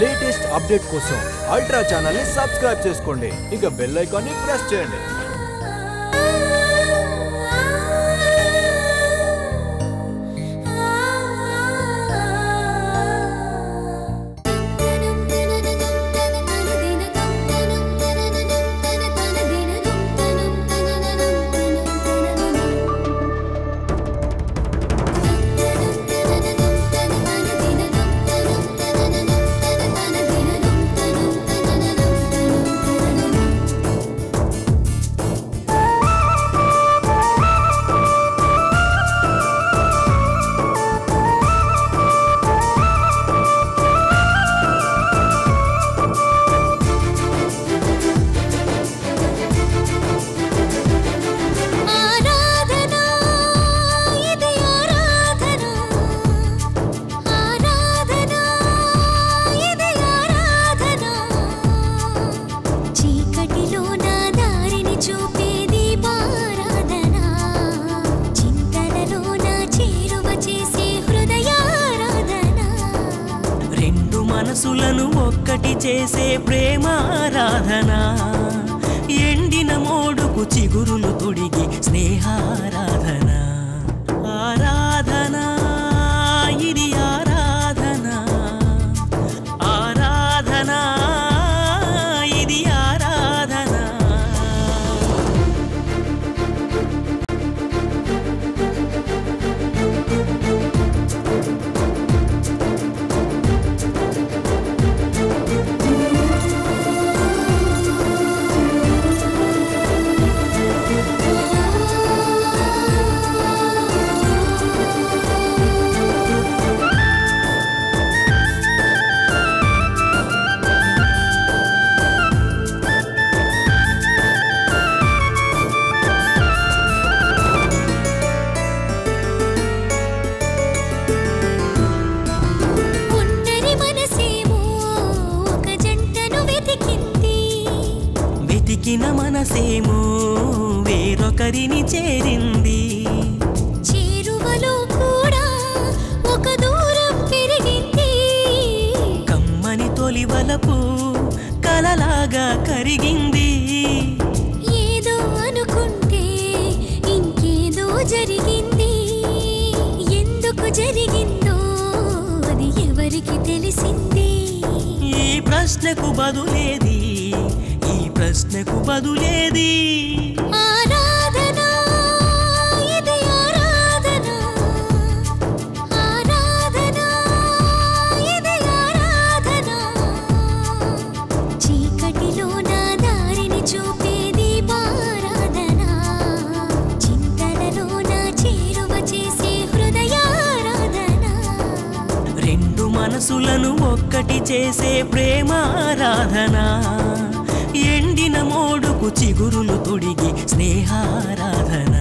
Latest update కోసం ultra ఛానల్ని subscribe చేసుకోండి. ఇక బెల్ ఐకాన్ని ప్రెస్ చేయండి. ప్రేమారాధన ఎండిన మోడుకు చిగురులు తొడిగి స్నేహారాధన జరిగింది? ఎందుకు జరిగిందో అది ఎవరికి తెలిసింది? ఈ ప్రశ్నకు బదులేది? ఈ ప్రశ్నకు బదులేది? ఆరాధనా మనసులను ఒక్కటి చేసే ప్రేమారాధన. ఎండిన మోడుకు చిగురులు తొడిగి స్నేహారాధన.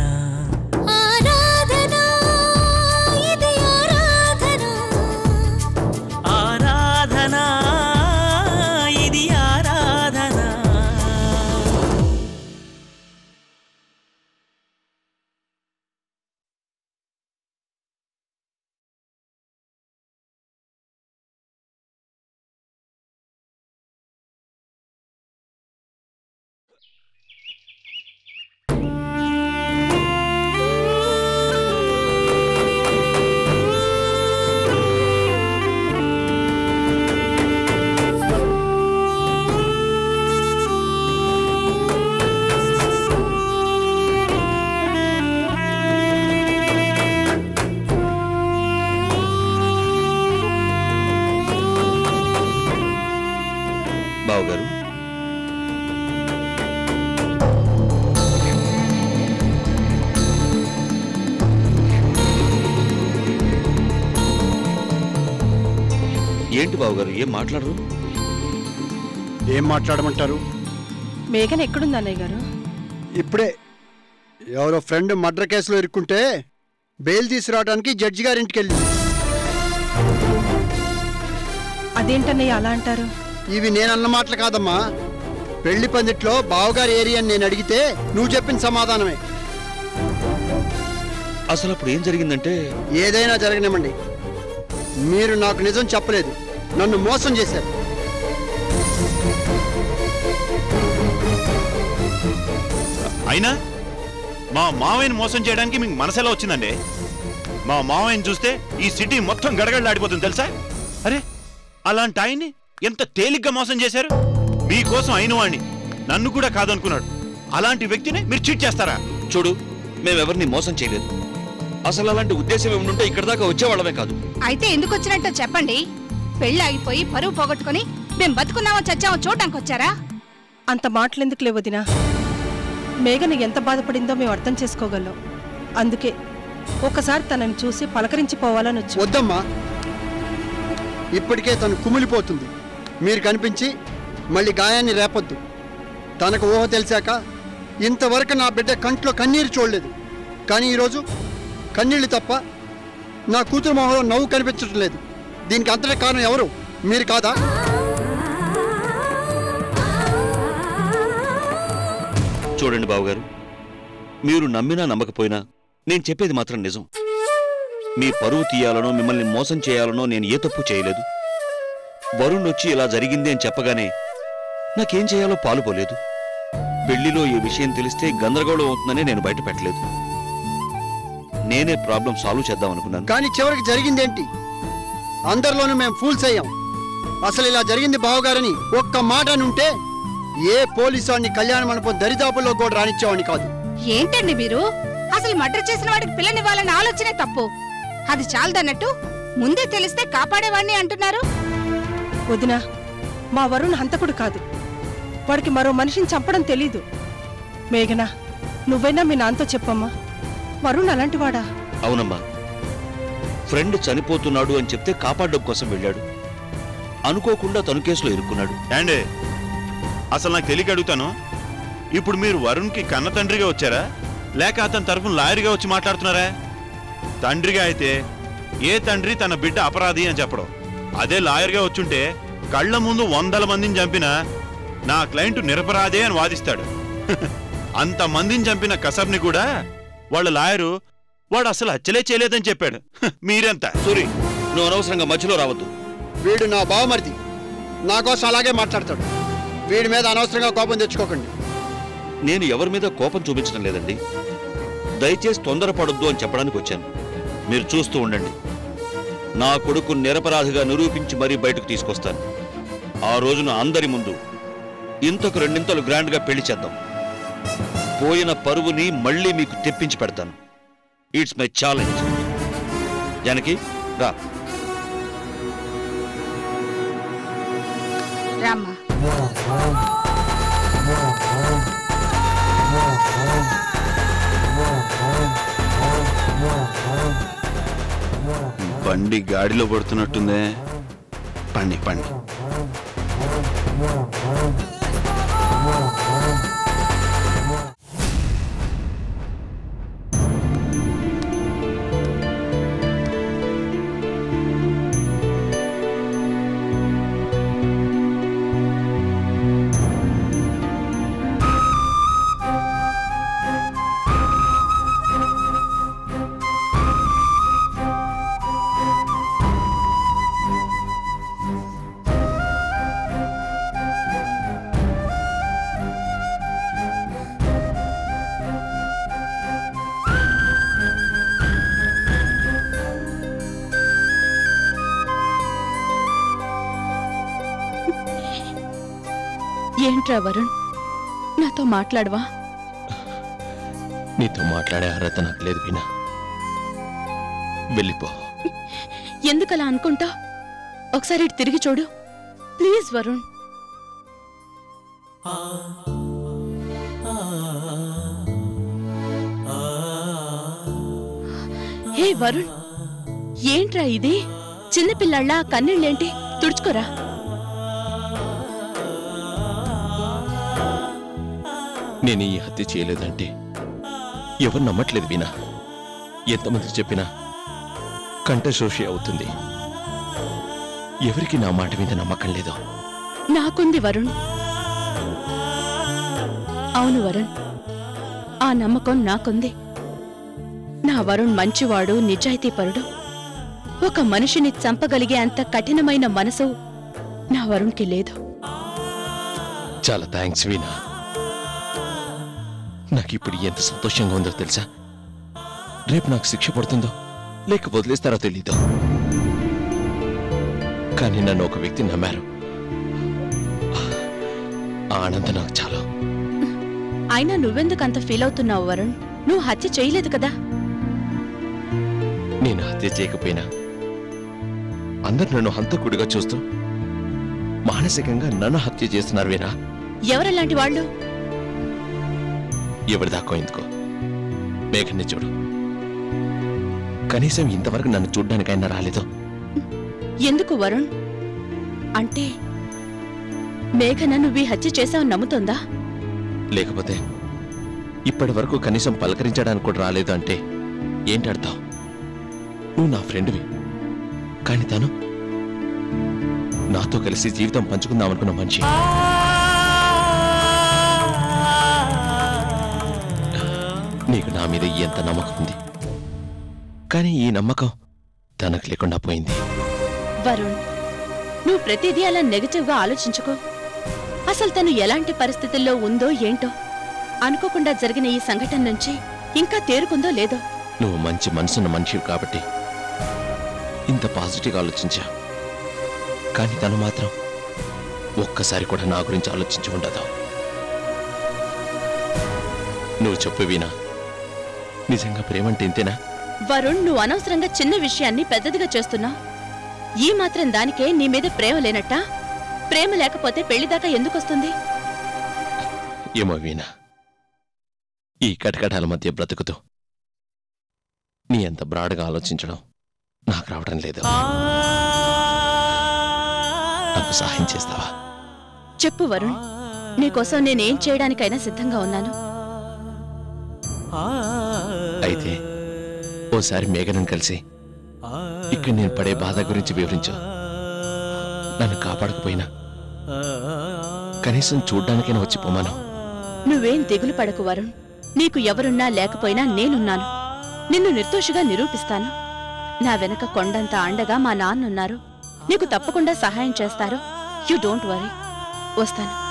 బావగారు ఏం మాట్లాడరు? ఏం మాట్లాడమంటారు? మేఘన ఎక్కడుంది అన్నయ్య గారు? ఇప్పుడే ఎవరో ఫ్రెండ్ మర్డర్ కేసులో ఇరుక్కుంటే బెయిల్ తీసుకురావడానికి జడ్జి గారింటికి వెళ్ళింది. అదేంటన్నయ్య అలా అంటారు? ఇవి నేనన్న మాటలు కాదమ్మా. పెళ్ళి పందిట్లో బావగారి ఏరియా నేను అడిగితే నువ్వు చెప్పిన సమాధానమే. అసలు అప్పుడు ఏం జరిగిందంటే? ఏదైనా జరగనివ్వండి. మీరు నాకు నిజం చెప్పలేదు. నన్ను మోసం చేశారు. అయినా మా మావయ్యని మోసం చేయడానికి మీకు మనసెలా వచ్చిందండి? మా మావయ్యని చూస్తే ఈ సిటీ మొత్తం గడగడలాడిపోతుంది తెలుసా? అరే అలాంటి ఆయన్ని ఎంత తేలిగ్గా మోసం చేశారు? మీకోసం అయిన వాణ్ణి నన్ను కూడా కాదనుకున్నాడు. అలాంటి వ్యక్తిని మీరు చీట్ చేస్తారా? చూడు మేమెవరిని మోసం చేయలేదు. అసలు అలాంటి ఉద్దేశం ఏముంటే ఇక్కడ దాకా వచ్చేవాళ్ళమే కాదు. అయితే ఎందుకు వచ్చినట్టు చెప్పండి? పెళ్ళి ఆగిపోయి పరువు పోగొట్టుకుని మేం బతుకున్నామో చచ్చామో చూడడానికి వచ్చారా? అంత మాటలెందుకు లేవదినా మేఘన ఎంత బాధపడిందో మేము అర్థం చేసుకోగలం. అందుకే ఒకసారి తనని చూసి పలకరించిపోవాలని వచ్చి. వద్దమ్మా. ఇప్పటికే తను కుమిలిపోతుంది. మీరు కనిపించి మళ్ళీ గాయాన్ని రేపొద్దు. తనకు ఊహ తెలిసాక ఇంతవరకు నా బిడ్డ కంట్లో కన్నీరు చూడలేదు. కానీ ఈరోజు కన్నీళ్ళు తప్ప నా కూతురు మొహంలో నవ్వు కనిపించడం లేదు. దీనికి అంతటి కారణం ఎవరు? మీరు కాదా? చూడండి బావగారు మీరు నమ్మినా నమ్మకపోయినా నేను చెప్పేది మాత్రం నిజం. మీ పరువు తీయాలనో మిమ్మల్ని మోసం చేయాలనో నేను ఏ తప్పు చేయలేదు. వరుణ్ వచ్చి ఇలా జరిగింది అని చెప్పగానే నాకేం చేయాలో పాలుపోలేదు పెళ్ళిలో ఈ విషయం తెలిస్తే గందరగోళం అవుతుందని నేను బయట పెట్టలేదు నేనే ప్రాబ్లం సాల్వ్ చేద్దాం అనుకున్నాను. కానీ చివరికి జరిగిందేంటి? అందరిలోనూ మేము ఫూల్స్ అయ్యాం. అసలు ఇలా జరిగింది బావగారని ఒక్క మాట అని ఉంటే ఏ పోలీసు వాడిని కళ్యాణ మండపం దరిదాపుల్లో కూడా రానిచ్చేవాడిని కాదు. ఏంటండి మీరు? అసలు మర్డర్ చేసిన వాడికి పిల్లనివ్వాలన్న ఆలోచనే తప్పు. అది చాలదన్నట్టు ముందే తెలిస్తే కాపాడేవాడిని అంటున్నారు. వదినా మా వరుణ్ హంతకుడు కాదు. వాడికి మరో మనిషిని చంపడం తెలీదు. మేఘనా నువ్వైనా మీ నాన్నతో చెప్పమ్మా. వరుణ్ అలాంటివాడా? అవునమ్మా. ఫ్రెండ్ చనిపోతున్నాడు అని చెప్తే కాపాడడం కోసం వెళ్ళాడు. అనుకోకుండా తను కేసులో ఇరుక్కున్నాడు. ఏండి అసలు నాకు తెలియక అడుగుతాను. ఇప్పుడు మీరు వరుణ్కి కన్న తండ్రిగా వచ్చారా? లేక అతని తరఫున లాయర్గా వచ్చి మాట్లాడుతున్నారా? తండ్రిగా అయితే ఏ తండ్రి తన బిడ్డ అపరాధి అని చెప్పడం. అదే లాయర్గా వచ్చుంటే కళ్ళ ముందు వందల మందిని చంపిన నా క్లయింట్ నిరపరాధే అని వాదిస్తాడు. అంత మందిని చంపిన కసబ్ని కూడా వాళ్ళ లాయరు వాడు అసలు హత్యలే చేయలేదని చెప్పాడు. మీరెంత? సూరి నువ్వు అనవసరంగా మధ్యలో రావద్దు. వీడు నా బావమరిది. నా కోసం అలాగే మాట్లాడతాడు. వీడి మీద అనవసరంగా కోపం తెచ్చుకోకండి. నేను ఎవరి మీద కోపం చూపించడం లేదండి. దయచేసి తొందరపడొద్దు అని చెప్పడానికి వచ్చాను. మీరు చూస్తూ ఉండండి. నా కొడుకు నిరపరాధిగా నిరూపించి మరీ బయటకు తీసుకొస్తాను. ఆ రోజున అందరి ముందు ఇంతకు రెండింతలు గ్రాండ్గా పెళ్ళి చేద్దాం. పోయిన పరువుని మళ్ళీ మీకు తెప్పించి పెడతాను. ఇట్స్ మై ఛాలెంజ్ జానకి రా రామ్మా బండి గాడిలో పడుతున్నట్టుందే. పండి పండి. ఏంట్రా వరుణ్? నాతో మాట్లాడవా? నీతో మాట్లాడే అర్హత నాకు లేదు వీణా. వెళ్ళిపో. ఎందుకలా అనుకుంటా? ఒకసారి ఇటు తిరిగి చూడు. ప్లీజ్ వరుణ్. హే వరుణ్ ఏంట్రా ఇది? చిన్నపిల్లాళ్ళ కన్నీళ్ళేంటి? తుడుచుకోరా. నేను ఈ హత్య చేయలేదంటే ఎవరు నమ్మట్లేదు వీణా ఎంతమంది చెప్పినా కంఠశోషి అవుతుంది. ఎవరికి నా మాట మీద నమ్మకం లేదు? నాకుంది వరుణ్. అవును వరుణ్. ఆ నమ్మకం నాకుంది. నా వరుణ్ మంచివాడు నిజాయితీపరుడు. ఒక మనిషిని చంపగలిగే అంత కఠినమైన మనసు నా వరుణ్కి లేదు. చాలా థ్యాంక్స్ వీణా నాకు ఇప్పుడు ఎంత సంతోషంగా ఉందో తెలుసా? రేపు నాకు శిక్ష పడుతుందో లేక వదిలేస్తారో తెలీదు. కానీ నన్ను ఒక వ్యక్తి నమ్మారు. ఆనందం నాకు చాలా. అయినా నువ్వెందుకు అంత ఫీల్ అవుతున్నావు వరుణ్? నువ్వు హత్య చేయలేదు కదా? నేను హత్య చేయకపోయినా అందరు నన్ను హంతకుడిగా చూస్తూ మానసికంగా నన్ను హత్య చేస్తున్నారు వీరా ఎవరలాంటి వాళ్ళు? ఎవరి దాకా ఎందుకో? మేఘన్ని చూడు. కనీసం ఇంతవరకు నన్ను చూడ్డానికైనా రాలేదు? ఎందుకు వరుణ్? అంటే మేఘన నువ్వు హత్య చేశావని నమ్ముతోందా? లేకపోతే ఇప్పటి వరకు కనీసం పలకరించడానికి కూడా రాలేదు అంటే ఏంటి అర్థం? నువ్వు నా ఫ్రెండ్వి. కానీ తను నాతో కలిసి జీవితం పంచుకుందాం అనుకున్న మనిషి. నీకు నా మీద ఎంత నమ్మకం ఉంది? కానీ ఈ నమ్మకం తనకు లేకుండా పోయింది. వరుణ్ నువ్వు ప్రతిదీ అలా నెగటివ్గా ఆలోచించుకో. అసలు తను ఎలాంటి పరిస్థితుల్లో ఉందో ఏంటో అనుకోకుండా జరిగిన ఈ సంఘటన నుంచి ఇంకా తేరుకుందో లేదో. నువ్వు మంచి మనసున్న మనిషివి కాబట్టి ఇంత పాజిటివ్గా ఆలోచించా. కానీ తను మాత్రం ఒక్కసారి కూడా నా గురించి ఆలోచించి ఉండదు. నువ్వు చెప్పు వీణా. నిజంగా ప్రేమంటే ఇంతేనా? వరుణ్ నువ్వు అనవసరంగా చిన్న విషయాన్ని పెద్దదిగా చేస్తున్నావు. ఈ మాత్రం దానికే నీ మీద ప్రేమ లేనట్టా? ప్రేమ లేకపోతే పెళ్ళిదాకా ఎందుకొస్తుంది? ఏమో వీణా. ఈ కటకటాల మధ్య బ్రతుకుతూ నీ అంత బ్రాడ్గా ఆలోచించడం నాకు రావడం లేదు. నాకు సహాయం చేస్తావా? చెప్పు వరుణ్ నీకోసం నేనేం చేయడానికైనా సిద్ధంగా ఉన్నాను. అయితే ఓసారి మేఘనం కలిసి ఇక్కడ నేను పడే బాధ గురించి వివరించు. నన్ను కాపాడకపోయినా కనీసం చూడ్డానికైనా వచ్చి పోమాను. నువ్వేం దిగులు పడకు వరుణ్. నీకు ఎవరున్నా లేకపోయినా నేనున్నాను. నిన్ను నిర్దోషిగా నిరూపిస్తాను. నా వెనక కొండంత అండగా మా నాన్నున్నారు. నీకు తప్పకుండా సహాయం చేస్తారు. You don't worry. వస్తాను.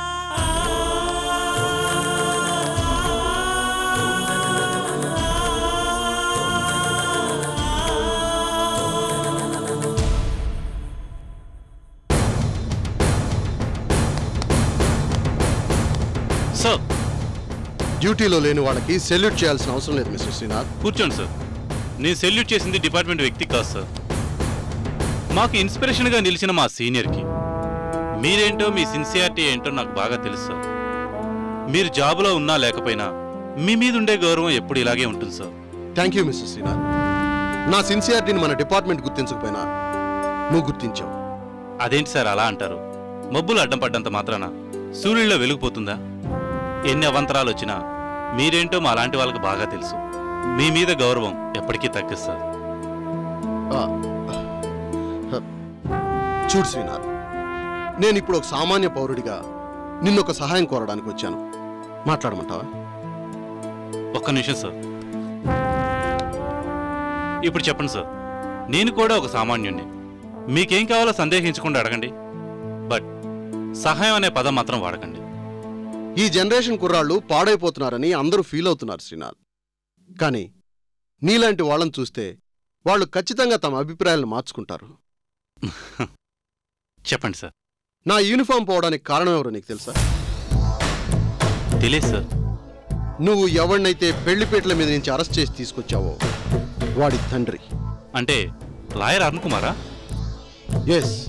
సార్ డ్యూటీలో లేని వాళ్ళకి సెల్యూట్ చేయాల్సిన అవసరం లేదు మిస్టర్ శ్రీనాథ్. కూర్చోండి సార్ నేను సెల్యూట్ చేసింది డిపార్ట్మెంట్ వ్యక్తి కాదు సార్ మాకు ఇన్స్పిరేషన్గా నిలిచిన మా సీనియర్కి. మీరేంటో మీ సిన్సియారిటీ ఏంటో నాకు బాగా తెలుసు సార్ మీరు జాబులో ఉన్నా లేకపోయినా మీ మీద ఉండే గౌరవం ఎప్పుడు ఇలాగే ఉంటుంది sir thank you mister Srinath. నా సిన్సియారిటీని మన డిపార్ట్మెంట్ గుర్తించకపోయినా నువ్వు గుర్తించావు. అదేంటి సార్ అలా అంటారు? మబ్బులు అడ్డం పడ్డంత మాత్రాన? సూర్యుడిలో వెలిగిపోతుందా? ఎన్ని అవంతరాలు వచ్చినా మీరేంటో మా లాంటి వాళ్ళకి బాగా తెలుసు. మీ మీద గౌరవం ఎప్పటికీ హ, చూడు శ్రీనాథ్ నేను ఇప్పుడు ఒక సామాన్య పౌరుడిగా నిన్ను ఒక సహాయం కోరడానికి వచ్చాను. మాట్లాడమంటావా? ఒక్క నిమిషం సార్. ఇప్పుడు చెప్పండి సార్. నేను కూడా ఒక సామాన్యుణ్ణి. మీకేం కావాలో సందేహించకుండా అడగండి. బట్ సహాయం అనే పదం మాత్రం వాడకండి. ఈ జనరేషన్ కుర్రాళ్ళు పాడైపోతున్నారని అందరూ ఫీల్ అవుతున్నారు శ్రీనాథ్. కానీ నీలాంటి వాళ్ళని చూస్తే వాళ్ళు ఖచ్చితంగా తమ అభిప్రాయాలను మార్చుకుంటారు. చెప్పండి సార్. నా యూనిఫామ్ పోవడానికి కారణం ఎవరో నీకు తెలుసా? తెలియదు సార్. నువ్వు ఎవరినైతే పెళ్ళిపేటల మీద నుంచి అరెస్ట్ చేసి తీసుకొచ్చావో వాడి తండ్రి. అంటే లాయర్ అరుణ్ కుమారా? ఎస్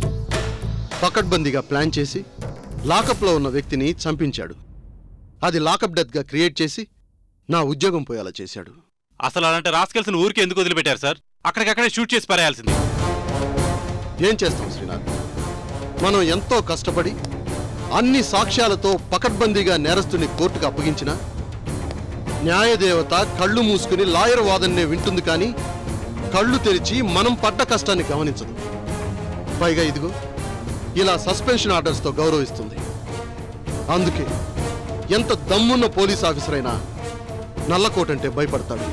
పకడ్బందీగా ప్లాన్ చేసి లాకప్లో ఉన్న వ్యక్తిని చంపించాడు. అది లాకప్ డెత్గా క్రియేట్ చేసి నా ఉద్యోగం పోయేలా చేశాడు. అసలు అలాంటి రాసుకెళ్సిన ఊరికి ఎందుకు వదిలిపెట్టారు సార్? అక్కడికక్కడే షూట్ చేసి పారేయాల్సింది. ఏం చేస్తాం శ్రీనాథ్? మనం ఎంతో కష్టపడి అన్ని సాక్ష్యాలతో పకడ్బందీగా నేరస్తుని కోర్టుకు అప్పగించిన న్యాయదేవత కళ్ళు మూసుకుని లాయర్ వాదన్నే వింటుంది కానీ కళ్ళు తెరిచి మనం పడ్డ కష్టాన్ని గమనించదు. పైగా ఇదిగో ఇలా సస్పెన్షన్ ఆర్డర్స్తో గౌరవిస్తుంది. అందుకే ఎంత దమ్మున్న పోలీస్ ఆఫీసర్ అయినా నల్లకోట అంటే భయపడతాడు.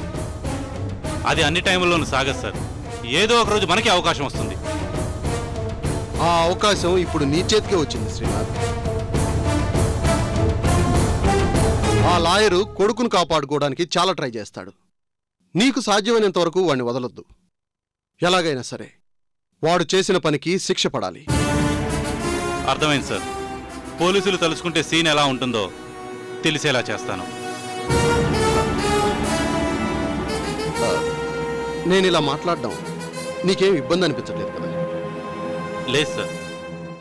అది అన్ని టైంలోనూ సాగదు సార్. ఏదో ఒక రోజు మనకి అవకాశం వస్తుంది. ఆ అవకాశం ఇప్పుడు నీ చేతికే వచ్చింది శ్రీనాథ్. ఆ లాయరు కొడుకును కాపాడుకోవడానికి చాలా ట్రై చేస్తాడు. నీకు సాధ్యమైనంత వరకు వాడిని వదలొద్దు. ఎలాగైనా సరే వాడు చేసిన పనికి శిక్ష పడాలి. అర్థమైంది సార్. పోలీసులు తలుచుకుంటే సీన్ ఎలా ఉంటుందో తెలిసేలా చేస్తాను. నేను ఇలా మాట్లాడడం నీకేం ఇబ్బంది అనిపించట్లేదు కదా? లేదు సార్.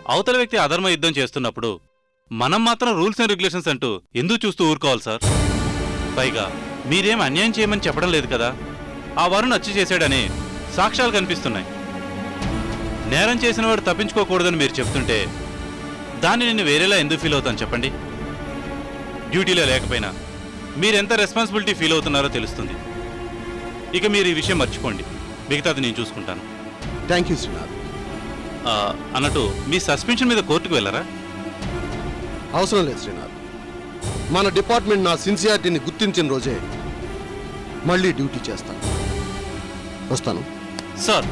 అవతల వ్యక్తి అధర్మ యుద్ధం చేస్తున్నప్పుడు మనం మాత్రం రూల్స్ అండ్ రెగ్యులేషన్స్ అంటూ ఎందుకు చూస్తూ ఊరుకోవాలి సార్? పైగా మీరేం అన్యాయం చేయమని చెప్పడం లేదు కదా? ఆ వరుణ్ హత్య చేశాడని సాక్ష్యాలు కనిపిస్తున్నాయి. నేరం చేసిన వాడు తప్పించుకోకూడదని మీరు చెప్తుంటే దాన్ని నేను వేరేలా ఎందుకు ఫీల్ అవుతాను చెప్పండి? డ్యూటీలో లేకపోయినా మీరెంత రెస్పాన్సిబిలిటీ ఫీల్ అవుతున్నారో తెలుస్తుంది. ఇక మీరు ఈ విషయం మర్చిపోండి. మిగతాది నేను చూసుకుంటాను. థ్యాంక్ యూ శ్రీనాథ్ అన్నట్టు మీ సస్పెన్షన్ మీద కోర్టుకు వెళ్ళారా? అవసరం లేదు శ్రీనాథ్ మన డిపార్ట్మెంట్ నా సిన్సియారిటీని గుర్తించిన రోజే మళ్ళీ డ్యూటీ చేస్తాను. వస్తాను. సార్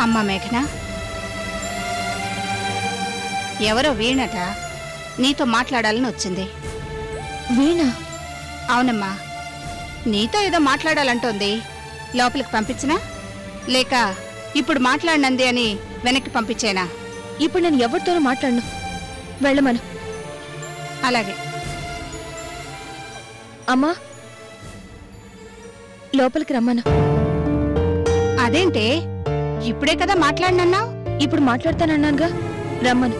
అమ్మ మేఘన. ఎవరో వీణట నీతో మాట్లాడాలని వచ్చింది. వీణ? అవునమ్మా. నీతో ఏదో మాట్లాడాలంటోంది. లోపలికి పంపించినా? లేక ఇప్పుడు మాట్లాడినంది అని వెనక్కి పంపించేనా? ఇప్పుడు నేను ఎవరితోనూ మాట్లాడను. వెళ్ళమను. అలాగే. అమ్మా. లోపలికి రమ్మను. అదేంటే? ఇప్పుడే కదా మాట్లాడినన్నావు ఇప్పుడు మాట్లాడతానన్నానుగా. రమ్మను.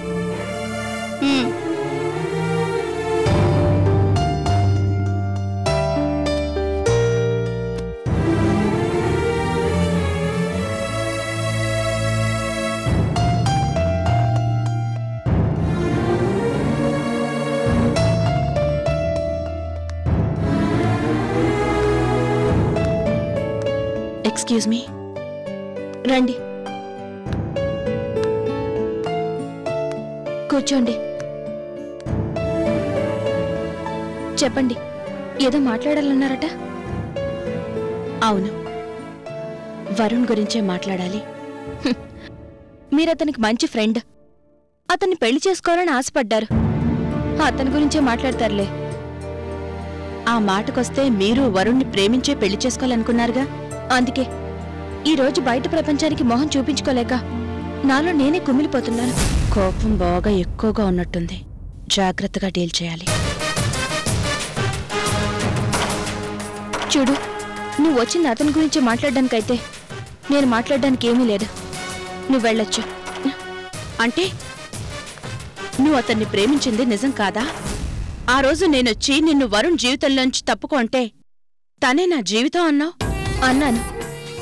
ఎక్స్క్యూజ్ మీ రండి. కూర్చోండి. చెప్పండి ఏదో మాట్లాడాలన్నారట? అవును. వరుణ్ గురించే మాట్లాడాలి. మీరు అతనికి మంచి ఫ్రెండ్. అతన్ని పెళ్ళి చేసుకోవాలని ఆశపడ్డారు. అతని గురించే మాట్లాడతారులే. ఆ మాటకొస్తే మీరు వరుణ్ణి ప్రేమించే పెళ్ళి చేసుకోవాలనుకున్నారుగా? అందుకే. ఈ రోజు బయట ప్రపంచానికి మొహం చూపించుకోలేక నాలో నేనే కుమిలిపోతున్నాను. కోపం బాగా ఎక్కువగా ఉన్నట్టుంది. జాగ్రత్తగా డీల్ చేయాలి. చూడు నువ్వు వచ్చింది అతని గురించి మాట్లాడడానికైతే నేను మాట్లాడడానికి ఏమీ లేదు. నువ్వు వెళ్ళొచ్చు. అంటే? నువ్వు అతన్ని ప్రేమించింది నిజం కాదా? ఆ రోజు నేనొచ్చి నిన్ను వరుణ్ జీవితంలోంచి తప్పుకో అంటే తనే నా జీవితం అన్నావు? అన్నాను.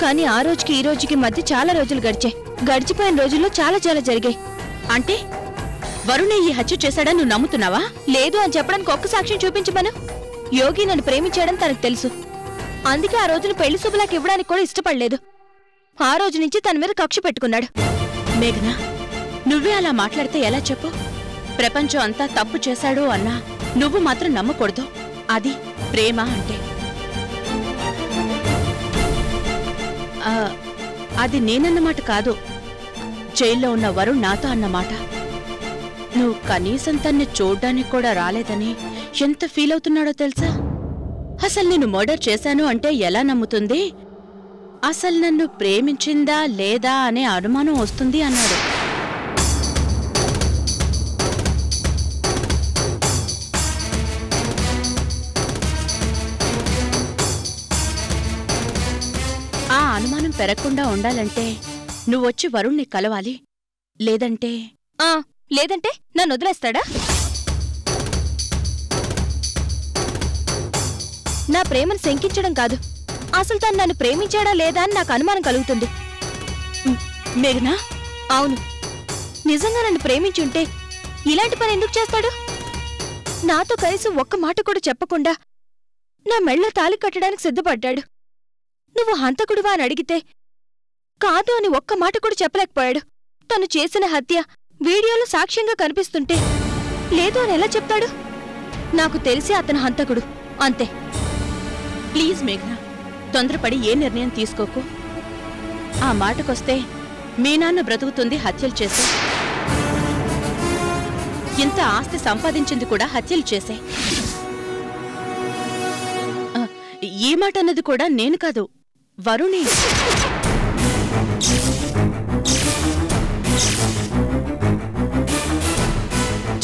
కానీ ఆ రోజుకి ఈ రోజుకి మధ్య చాలా రోజులు గడిచాయి. గడిచిపోయిన రోజుల్లో చాలా చాలా జరిగాయి. అంటే వరుణే ఈ హత్య చేశాడని నువ్వు నమ్ముతున్నావా? లేదు అని చెప్పడానికి ఒక్క సాక్ష్యం చూపించమను. యోగి నన్ను ప్రేమించాడని తనకు తెలుసు. అందుకే ఆ రోజున పెళ్ళి శుభలాకి ఇవ్వడానికి కూడా ఇష్టపడలేదు. ఆ రోజు నుంచి తన మీద కక్ష పెట్టుకున్నాడు. మేఘనా నువ్వే అలా మాట్లాడితే ఎలా చెప్పు? ప్రపంచం అంతా తప్పు చేశాడు అన్నా నువ్వు మాత్రం నమ్మకూడదు. అది ప్రేమ అంటే. అది నేనన్నమాట కాదు. జైల్లో ఉన్న వరుణ్ నాతో అన్నమాట. నువ్వు కనీసం తన్ని చూడ్డానికి కూడా రాలేదని ఎంత ఫీల్ అవుతున్నాడో తెలుసా? అసలు నేను మర్డర్ చేశాను అంటే ఎలా నమ్ముతుంది? అసలు నన్ను ప్రేమించిందా లేదా అనే అనుమానం వస్తుంది అన్నాడు. అనుమానం పెరగకుండా ఉండాలంటే నువ్వొచ్చి వరుణ్ణి కలవాలి. లేదంటే ఆ లేదంటే నన్ను వదిలేస్తాడా? నా ప్రేమను శంకించడం కాదు. అసలు తను నన్ను ప్రేమించాడా లేదా అని నాకు అనుమానం కలుగుతుంది. మేఘనా? అవును. నిజంగా నన్ను ప్రేమించుంటే ఇలాంటి పని ఎందుకు చేస్తాడు? నాతో కనీసం ఒక్క మాట కూడా చెప్పకుండా నా మెళ్ళ తాలి కట్టడానికి సిద్ధపడ్డాడు. నువ్వు హంతకుడివా అని అడిగితే కాదు అని ఒక్క మాట కూడా చెప్పలేకపోయాడు. తను చేసిన హత్య వీడియోలో సాక్ష్యంగా కనిపిస్తుంటే లేదు అని ఎలా చెప్తాడు? నాకు తెలిసి అతను హంతకుడు అంతే. ప్లీజ్ మేఘ్నా తొందరపడి ఏ నిర్ణయం తీసుకోకు. ఆ మాటకొస్తే మీ నాన్న బ్రతుకుతుంది హత్యలు చేసే. ఇంత ఆస్తి సంపాదించింది కూడా హత్యలు చేసే. ఈ మాట అన్నది కూడా నేను కాదు వరుణి.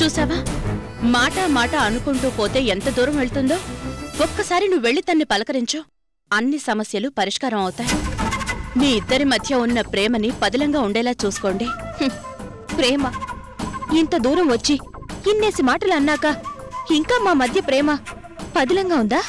చూసావా? మాట మాట అనుకుంటూ పోతే ఎంత దూరం వెళ్తుందో? ఒక్కసారి నువ్వు వెళ్ళి తన్ని పలకరించు. అన్ని సమస్యలు పరిష్కారం అవుతాయి. మీ ఇద్దరి మధ్య ఉన్న ప్రేమని పదిలంగా ఉండేలా చూసుకోండి. ప్రేమ. ఇంత దూరం వచ్చి ఇన్నేసి మాటలు అన్నాక ఇంకా మా మధ్య ప్రేమ పదిలంగా ఉందా?